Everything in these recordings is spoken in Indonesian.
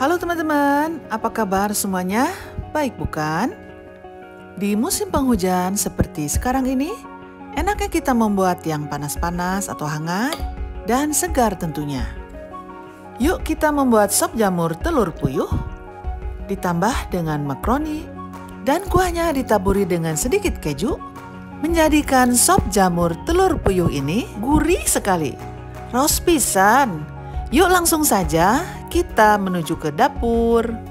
Halo teman-teman, apa kabar semuanya? Baik bukan? Di musim penghujan seperti sekarang ini, enaknya kita membuat yang panas-panas atau hangat dan segar tentunya. Yuk kita membuat sop jamur telur puyuh, ditambah dengan makroni, dan kuahnya ditaburi dengan sedikit keju, menjadikan sop jamur telur puyuh ini gurih sekali. Ros pisan. Yuk langsung saja kita menuju ke dapur.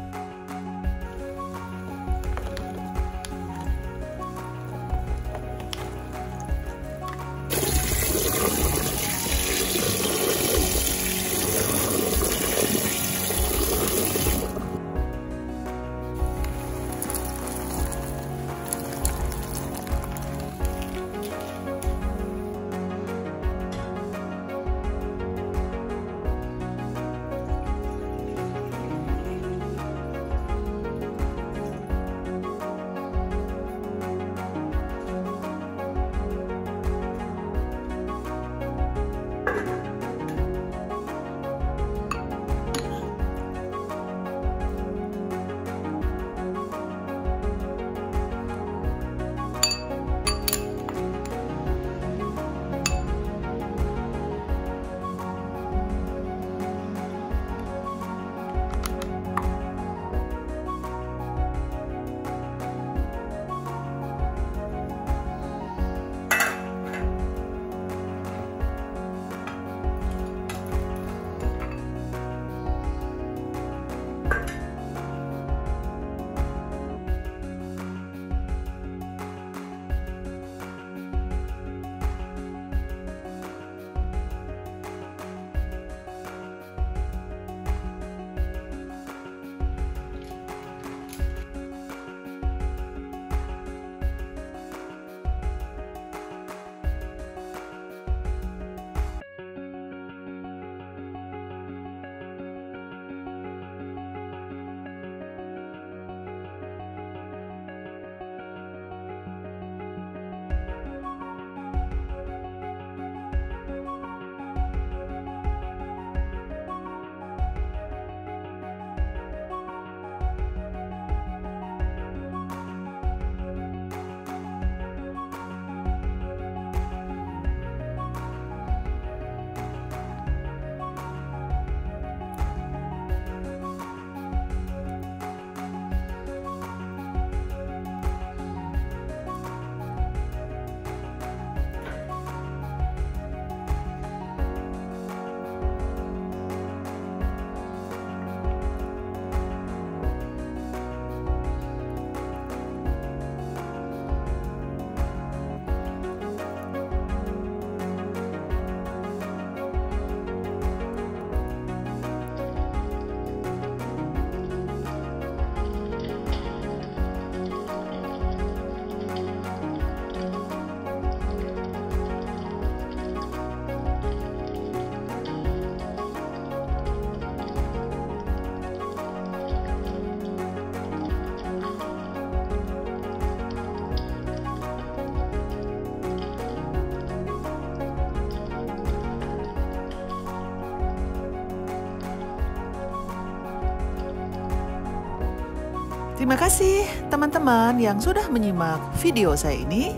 Terima kasih teman-teman yang sudah menyimak video saya ini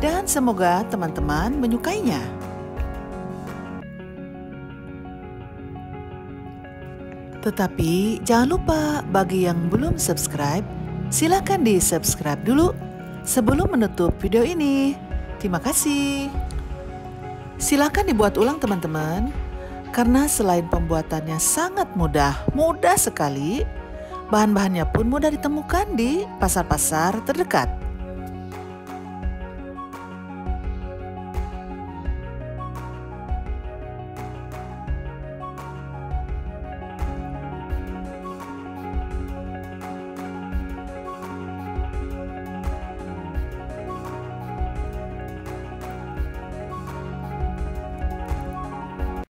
dan semoga teman-teman menyukainya. Tetapi jangan lupa bagi yang belum subscribe, silakan di subscribe dulu sebelum menutup video ini. Terima kasih. Silakan dibuat ulang teman-teman, karena selain pembuatannya sangat mudah, mudah sekali, Bahan-bahannya pun mudah ditemukan di pasar-pasar terdekat.